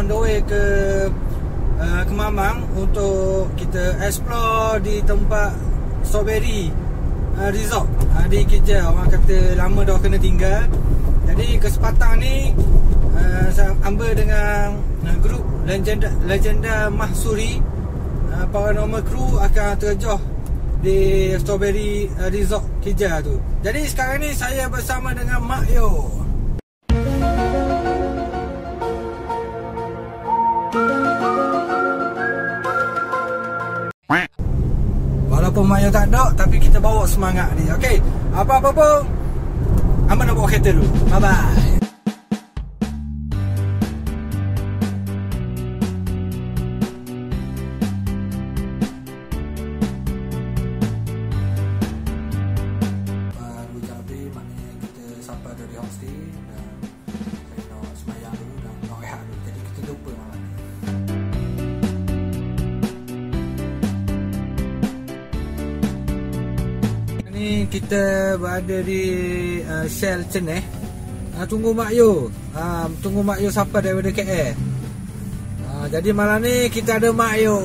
on the way ke uh, Kemamang untuk kita explore di tempat strawberry uh, resort uh, di KJ. Orang kata lama dah kena tinggal. Jadi kesempatan ni uh, saya ambil dengan uh, grup legenda legenda Mahsuri uh, paranormal crew akan terjun di strawberry uh, resort KJ tu. Jadi sekarang ni saya bersama dengan Mak Yo. Semangat ni Okay Apa-apa pun Aman nak bawa kereta dulu. Bye kita berada di uh, Shell Ceneh. Uh, tunggu Mak Yu. Uh, tunggu Mak Yu sampai daripada KL. Uh, jadi malam ni kita ada Mak Yu.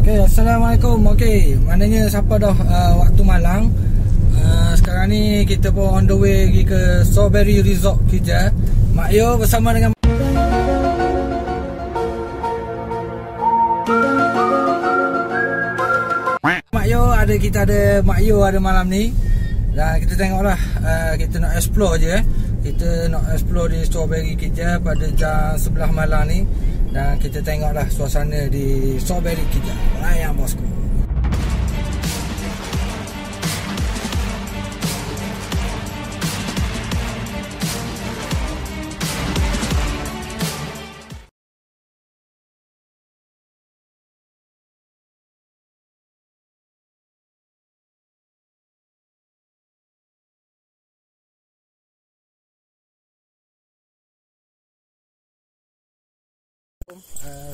Okay, Assalamualaikum. Okay, maknanya siapa dah uh, waktu malang. Uh, sekarang ni kita pun on the way pergi ke Strawberry Resort Kija. Mak Yo bersama dengan ada kita ada Mak Yo ada malam ni. Dan kita tengoklah uh, kita nak explore je eh. Kita nak explore di Strawberry Kija pada jam 11 malam ni dan kita tengoklah suasana di Strawberry Kija. Layan bosku.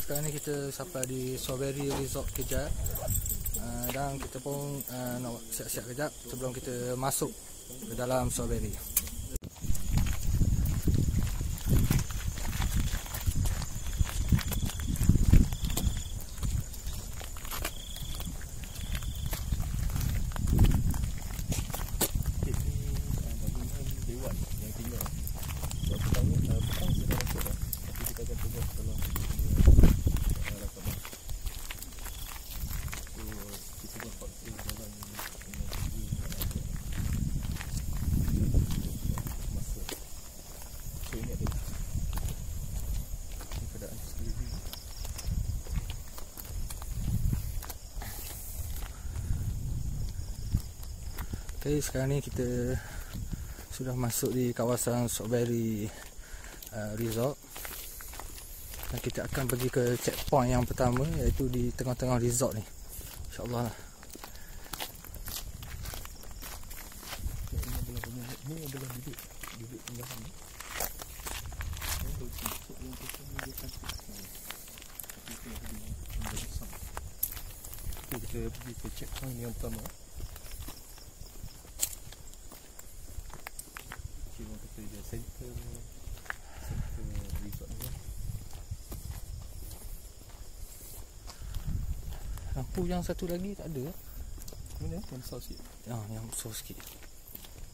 Sekarang ni kita sampai di Strawberry Resort kejap. Uh, Dan kita pun uh, nak siap-siap kejap sebelum kita masuk ke dalam Strawberry Okay, sekarang ni kita sudah masuk di kawasan Strawberry uh, Resort. Dan kita akan pergi ke checkpoint yang pertama iaitu di tengah-tengah resort ni. insyaAllah lah Ini adalah bilik bilik tinggalan ni. Ini untuk yang kita dia cantik. Tapi itu yang lebih lebih besar. Okay, kita pergi ke checkpoint yang pertama. Okay, orang kata dia center center resort ni. lah. lampu yang satu lagi tak ada Mana? Yang besar sikit? ah, yang besar sikit.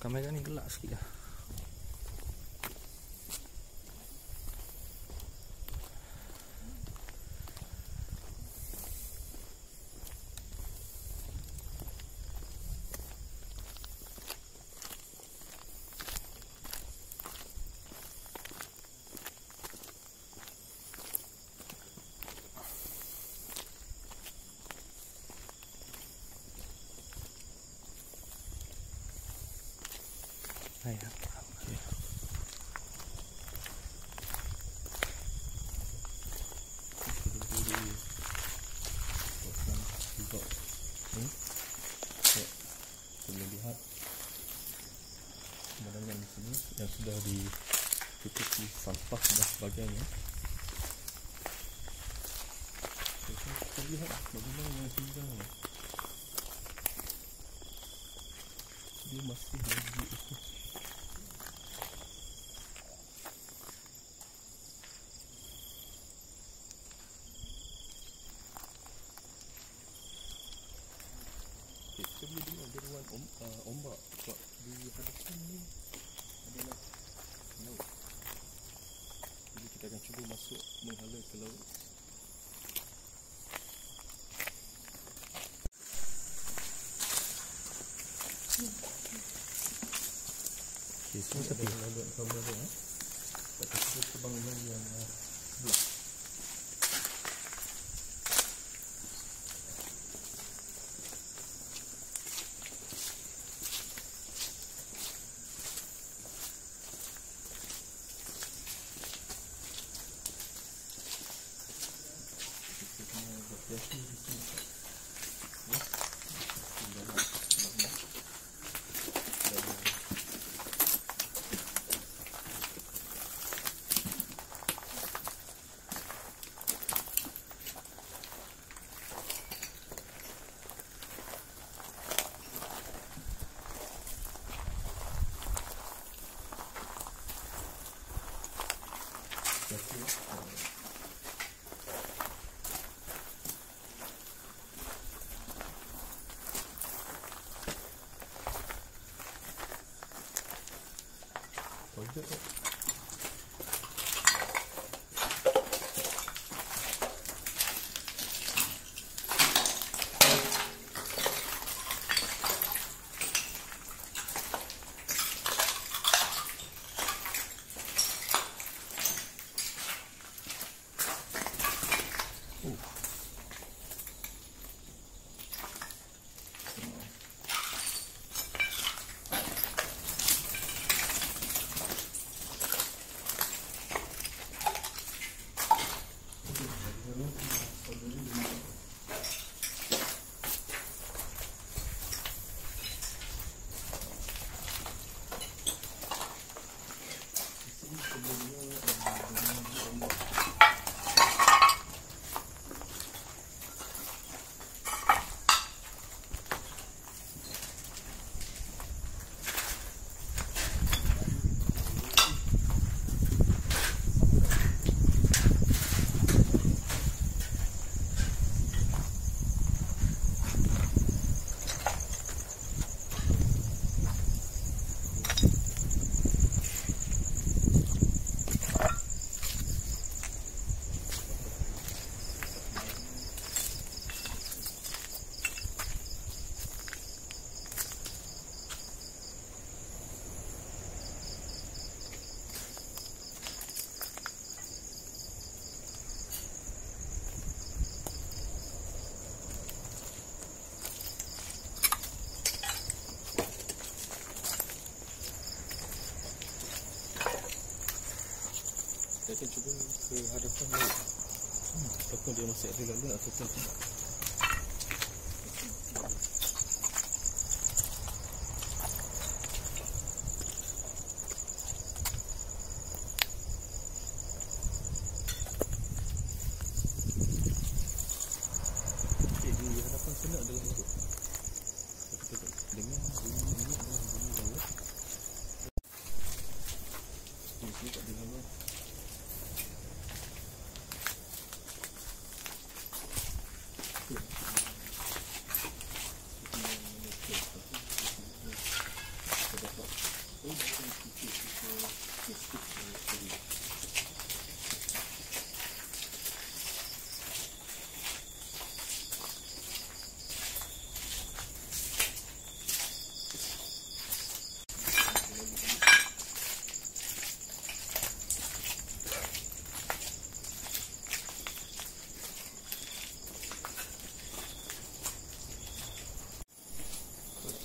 Kamera ni gelap sikit lah Ah, lihat okay. yang di cukup sampah dan sebagainya. Kita lihat bagaimana tinggal. Dia masih lagi. tepi. Tepi. Tepi. Tepi. Tepi. Tepi. Tepi. Tepi. it. kita cuba ke hadapan dia. Hmm, ataupun dia masih ada lalu ataupun tidak.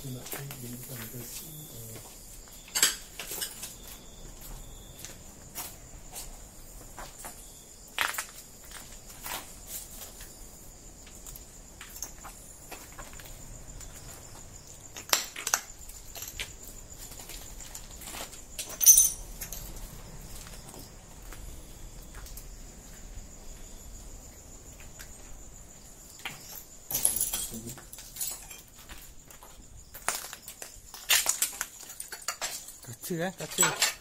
Maka, jadi. Kaca eh, kaca. Swimming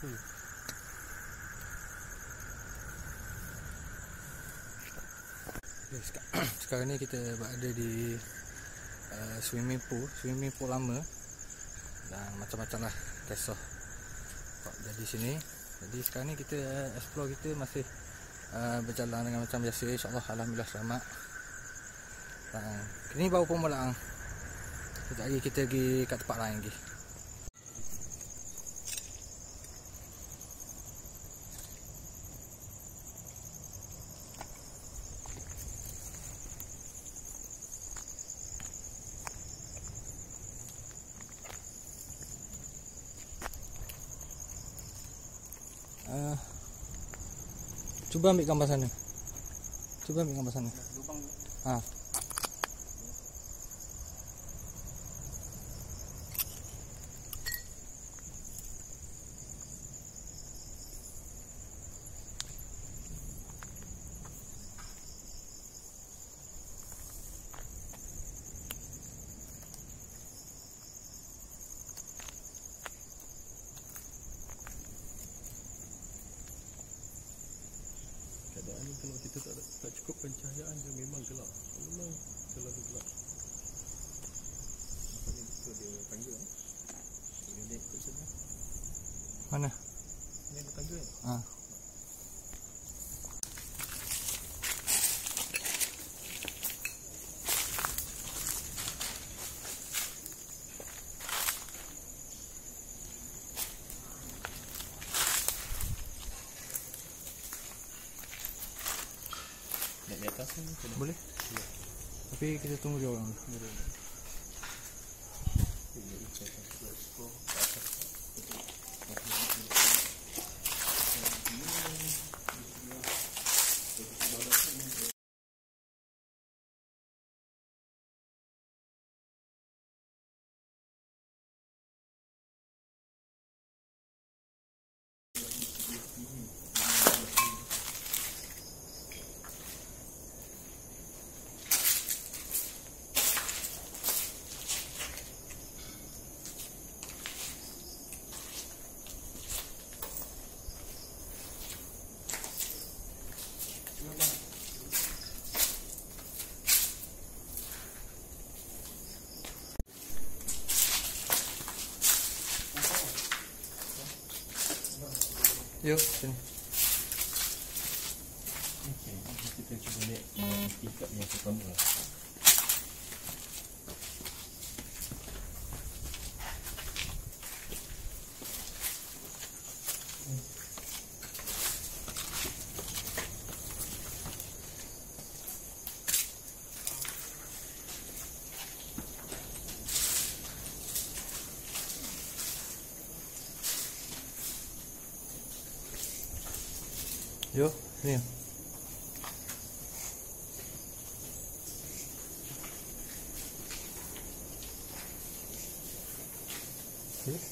pool. Okay, seka- sekarang ni kita berada di uh, swimming pool, swimming pool lama dan macam-macam lah kisah jadi sini. Jadi sekarang ni kita uh, explore kita masih uh, berjalan dengan macam biasa. InsyaAllah Alhamdulillah selamat. Uh, ini baru permulaan. Sekejap lagi kita pergi kat tempat lain lagi. Cuba ambil gambar sana. Cuba ambil gambar sana. Lubang Ha. keadaan ni kalau kita tak tak cukup pencahayaan dia memang gelap. Memang terlalu gelap. Apa ni tangga eh? Dia kat sana. Mana? Ni ada tangga eh? Ha. Di atas ni mana? Boleh? Tapi kita tunggu dia orang. Boleh. Boleh, Yuk, sini. Okey, kita cuba naik uh, tingkat yang pertama lah. Yuk, sini. Boleh?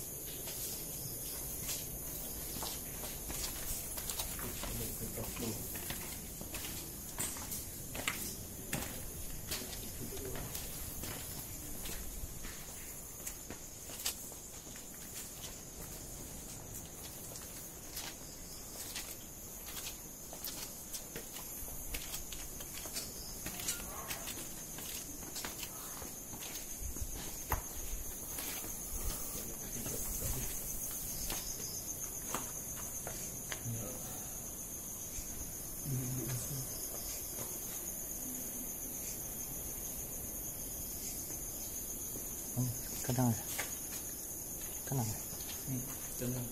Hmm, Tenang. Tenang je. Hmm, tenang.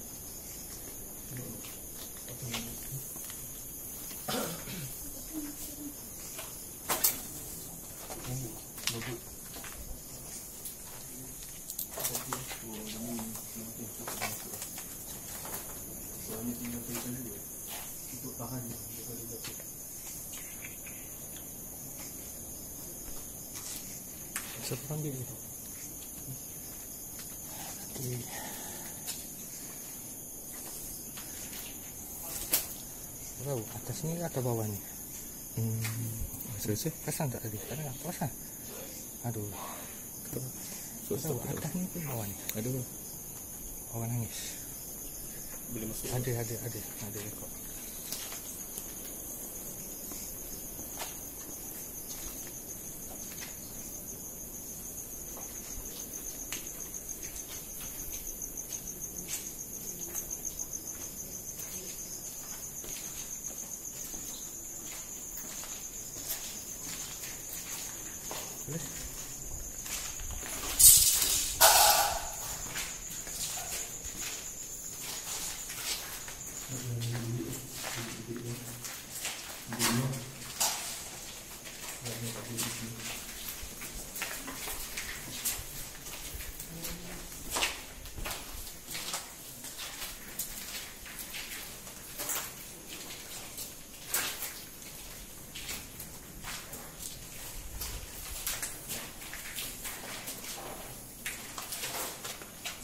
Siapa panggil dia? Nanti Tahu atas ni atau bawah ni? Hmm, selesai. Perasan tak tadi? Tak dengar? Perasan? Aduh. Selesai. Tahu atas ni ke bawah ni? Ada ke? Orang nangis. Boleh masuk. Ada, ada, ada. Ada rekod. Boleh?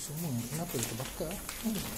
Semua kenapa itu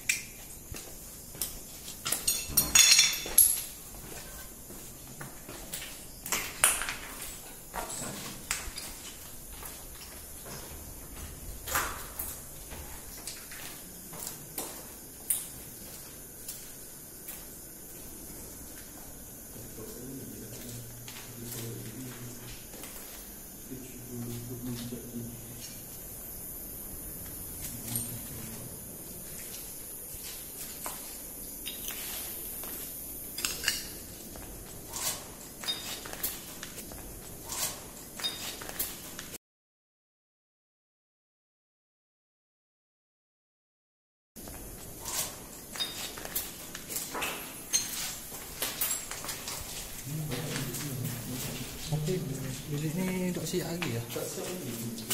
ni duk siap lagi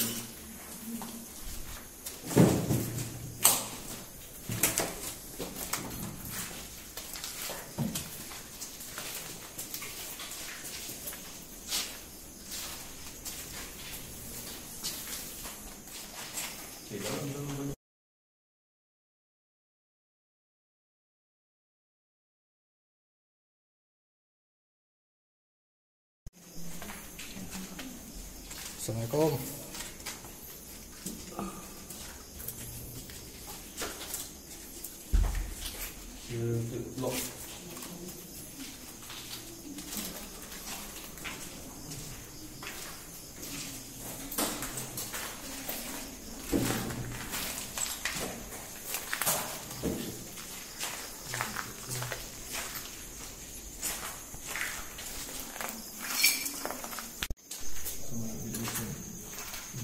Assalamualaikum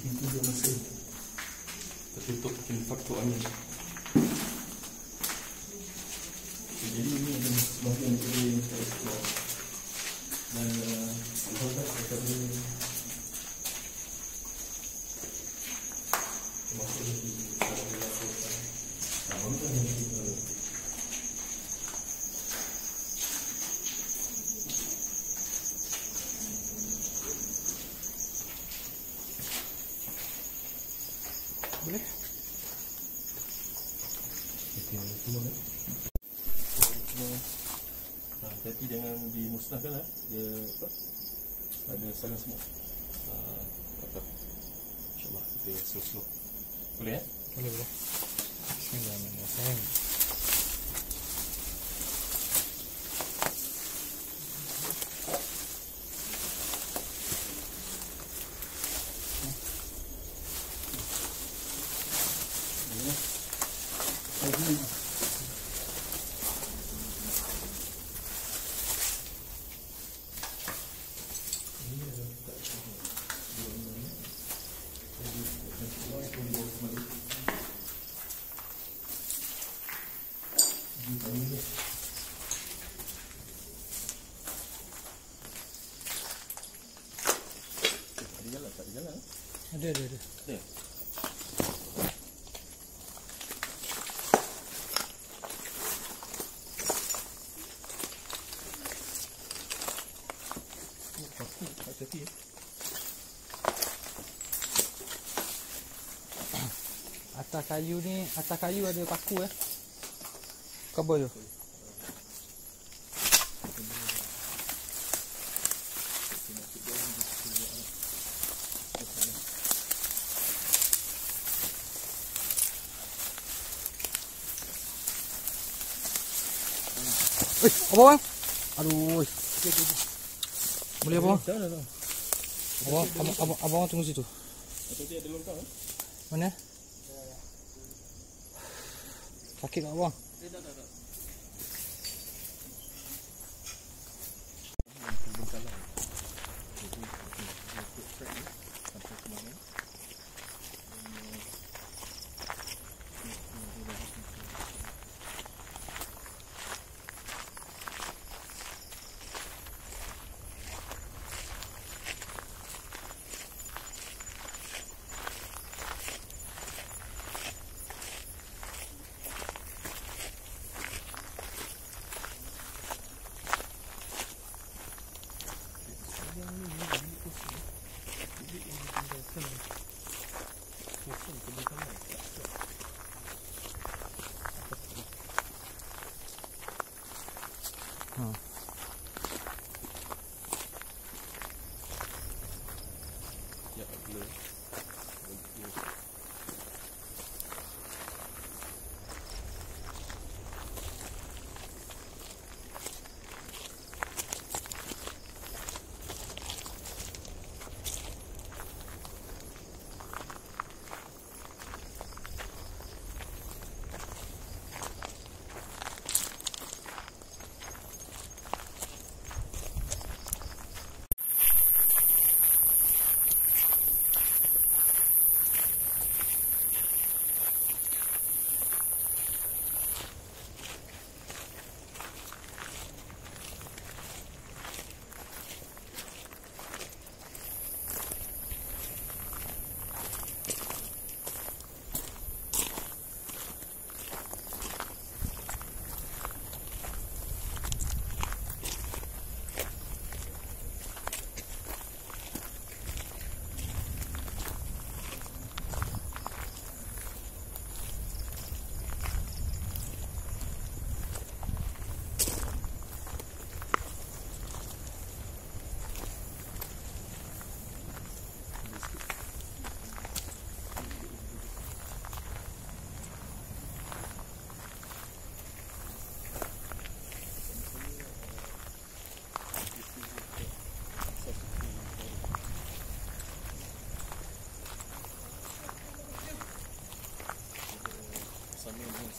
Pintu dia masih tertutup mungkin faktor angin. Jadi ini adalah sebahagian dari yang explore. Dan uh, Alhamdulillah dekat ni termasuk lagi kalau dia lakukan. Alhamdulillah yang kita Boleh? Okey, semua eh. Oh, semua. Ha, hati jangan dimusnahkan lah. Dia apa? Sarang semua. Apa? InsyaAllah kita slow-slow. Boleh eh? Boleh boleh. Ada jalan tak ada jalan? Ada ada ada. Ada. Atas kayu ni, atas kayu ada paku eh. Kabel tu. Eh, apa bang? Aduh. Boleh apa dah dah. Abang, abang, abang, abang tunggu situ. Tadi ada longkang eh. Mana? Sakit tak abang?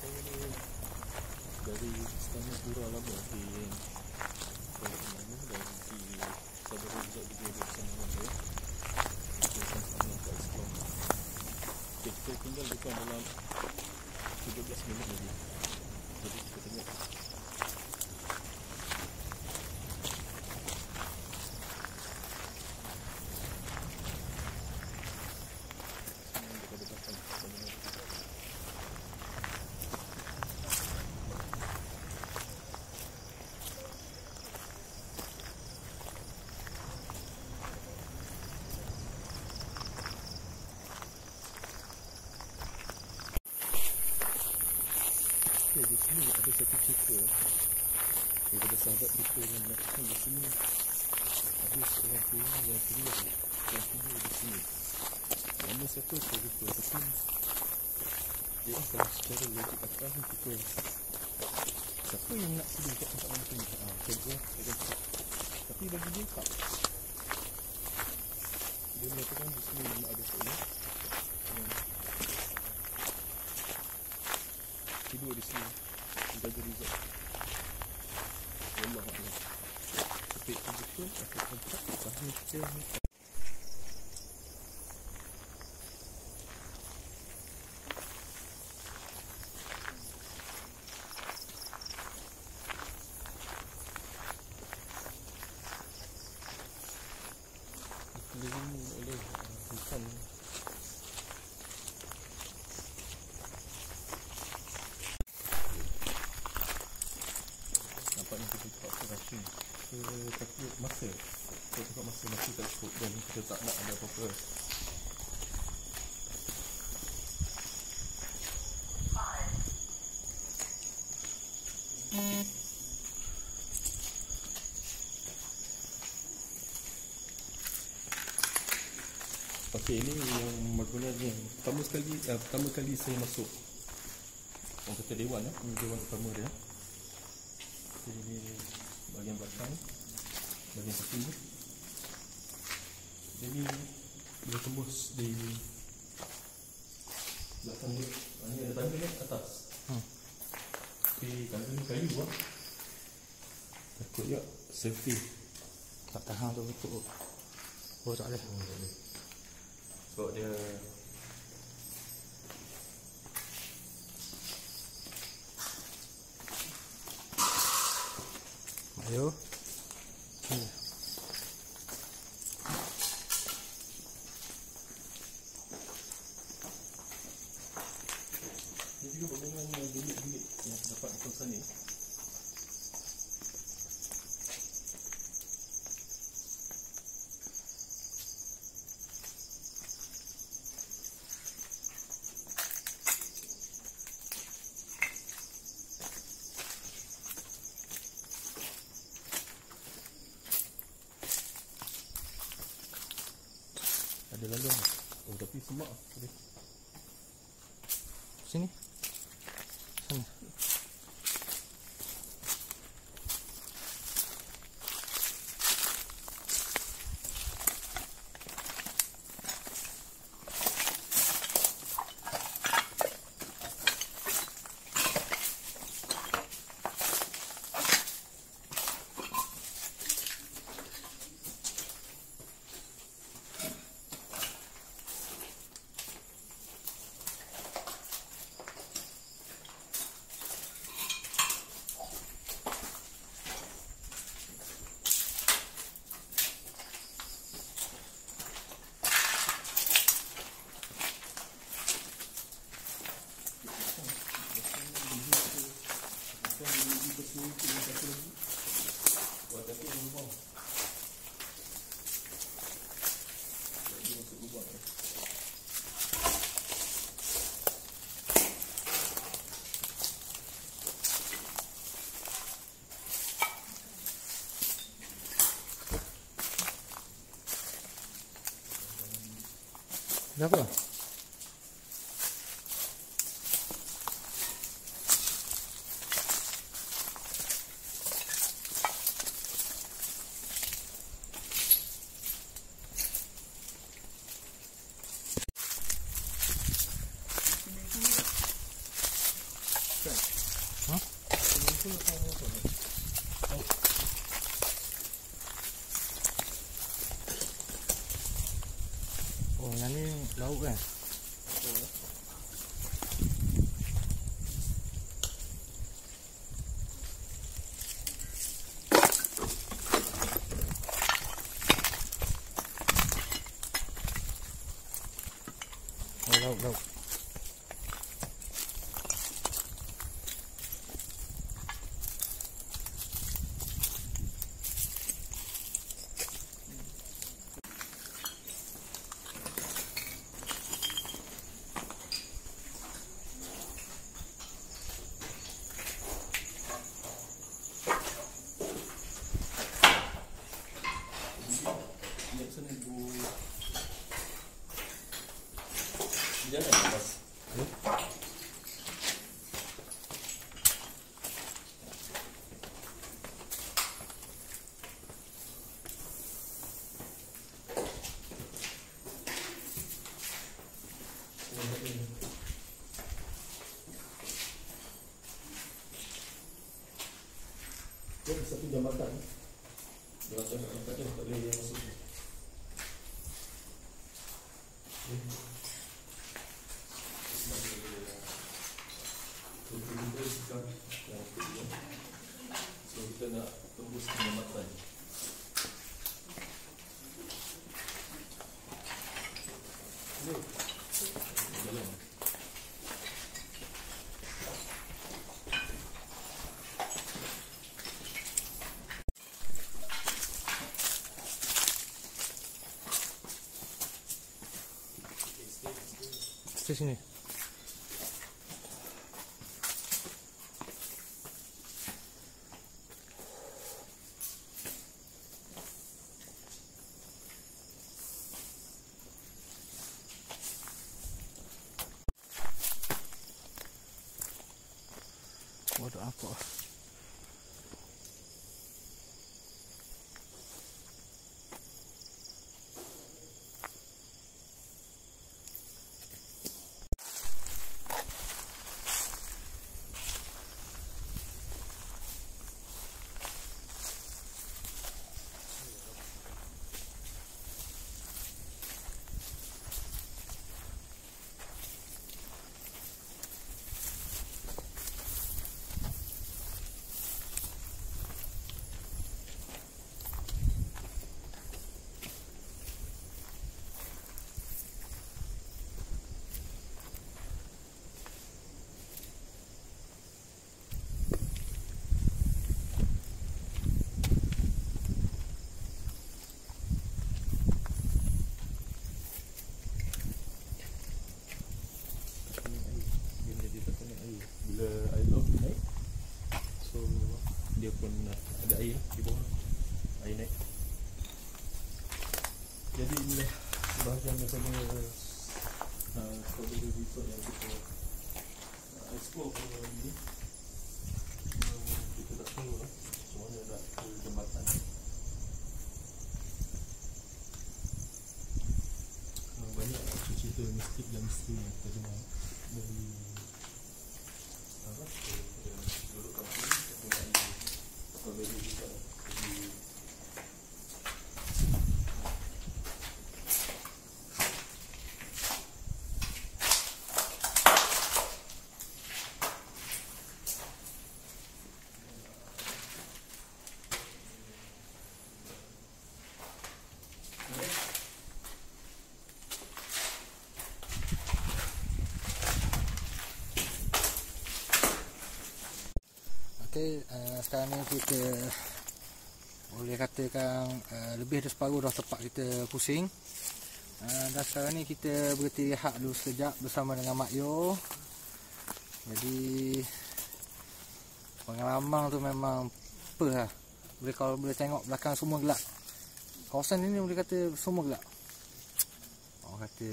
saya ni dari istana Pura Labu di Kuala Kemangan dan di Sabah juga di Kuala Kemangan ya. Kita sama-sama kita explore. Okay, kita tinggal bukan dalam 17 minit lagi. Jadi kita tengok sini. Seorang tua yang tua yang tua di sini. Nama siapa saya lupa tapi dia kalau secara logik akal ni kita siapa yang nak kat tempat kata. Tapi bagi dia tak. Dia mengatakan di sini memang ada di sini. Menjaga Allah soon. Okey, ini yang magulanya pertama sekali uh, pertama kali saya masuk orang kata dewan ya, ini dewan pertama dia. Okey, ini bahagian belakang, bahagian tepi ni. Jadi dia tembus di belakang dia. Ah, Ini ada tangga ni atas. Hmm. Tapi tangga ni kayu lah. Takut ya safety. Tak tahan tu betul. Oh tak boleh. Oh, tak boleh. Sebab dia Ayo. Sini. Ini juga berhubungan dengan bilik-bilik yang terdapat di kawasan ni. Ada lalung. Sini. Sini. Never. Oh, yang ni laut kan? Oh, laut, laut. Lihat sana ibu. Jangan lepas. Dia satu jambatan. Jambatan jambatan dia tak boleh masuk. So kita nak tembus kenyamatan Jalan Stay sini. Waduh apa? dia menjadi tekanan air bila air laut naik so dia pun uh, ada air di bawah air naik jadi inilah sebahagian daripada uh, strawberry resort yang kita uh, explore pada malam ini uh, kita tak tahu lah macam mana nak ke jambatan uh, banyak cerita mistik dan misteri yang kita dengar dari apa daripada penduduk kampung mengenai strawberry juga jadi Uh, sekarang ni kita boleh katakan uh, lebih dari separuh dah tempat kita pusing. Uh, dan sekarang ni kita berhenti rehat dulu sekejap bersama dengan Mak Yo. Jadi pengalaman tu memang apa lah. Boleh kalau boleh tengok belakang semua gelap. Kawasan ini boleh kata semua gelap. Orang kata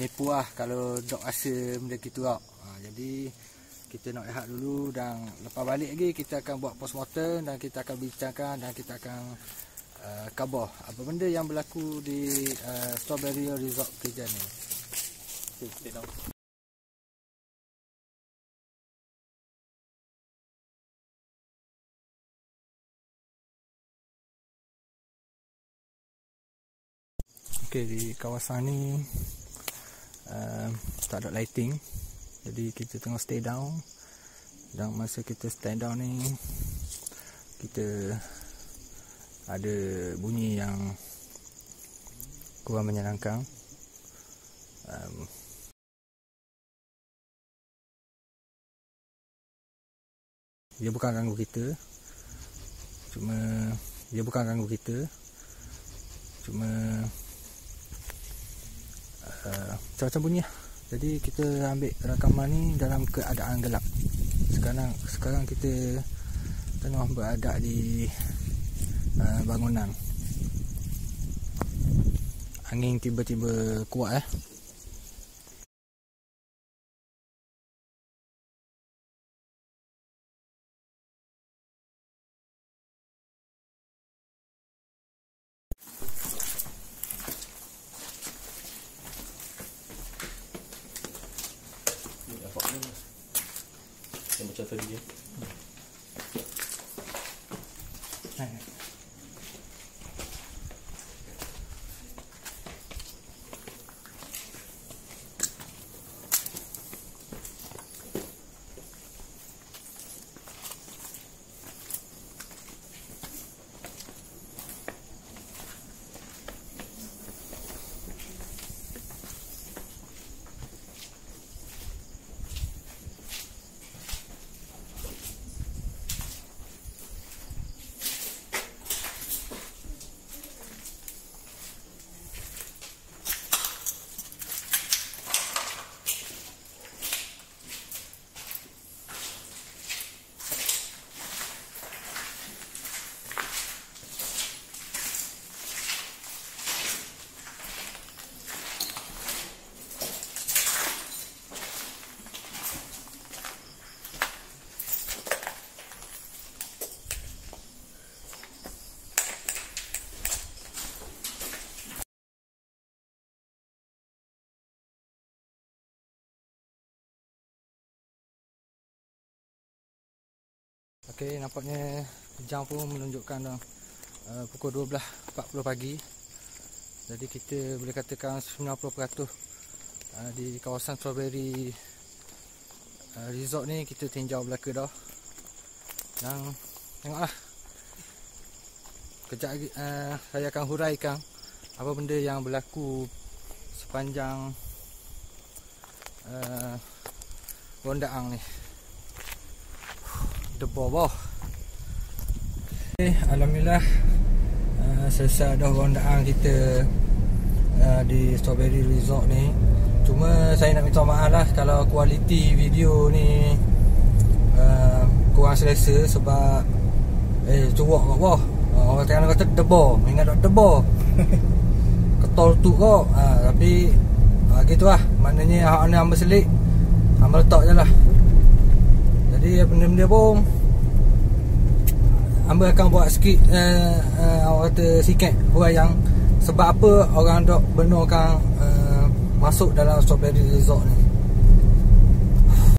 nipu lah kalau dok rasa benda gitu lah. Ha, jadi kita nak rehat dulu dan lepas balik lagi kita akan buat postmortem dan kita akan bincangkan dan kita akan uh, khabar apa benda yang berlaku di uh, Strawberry Resort Kejan ni. okay, Okey di kawasan ni uh, tak ada lighting jadi kita tengah stay down. Dan masa kita stand down ni kita ada bunyi yang kurang menyenangkan. Um, dia bukan ganggu kita. Cuma dia bukan ganggu kita. Cuma uh, macam-macam bunyi lah jadi kita ambil rakaman ni dalam keadaan gelap. Sekarang sekarang kita tengah berada di uh, bangunan. Angin tiba-tiba kuat eh macam tadi ya. Okey, nampaknya jam pun menunjukkan uh, pukul 12.40 pagi. Jadi kita boleh katakan 90% uh, di kawasan Strawberry uh, Resort ni kita tinjau belaka dah. Dan tengoklah. Kejap lagi uh, saya akan huraikan apa benda yang berlaku sepanjang uh, rondaan ni depa bawah. Okay, alhamdulillah uh, selesai dah rondaan kita uh, di Strawberry Resort ni. Cuma saya nak minta maaf lah kalau kualiti video ni uh, kurang selesa sebab eh cuak kat bawah. Uh, orang tengah kata deba, ingat tak deba. Ketol tu kok. Uh, tapi uh, gitulah. Maknanya hak ni hamba selik. Hamba letak je lah. Jadi benda-benda pun Amba akan buat sikit uh, uh, Orang kata sikit yang Sebab apa orang dok benarkan uh, Masuk dalam strawberry resort ni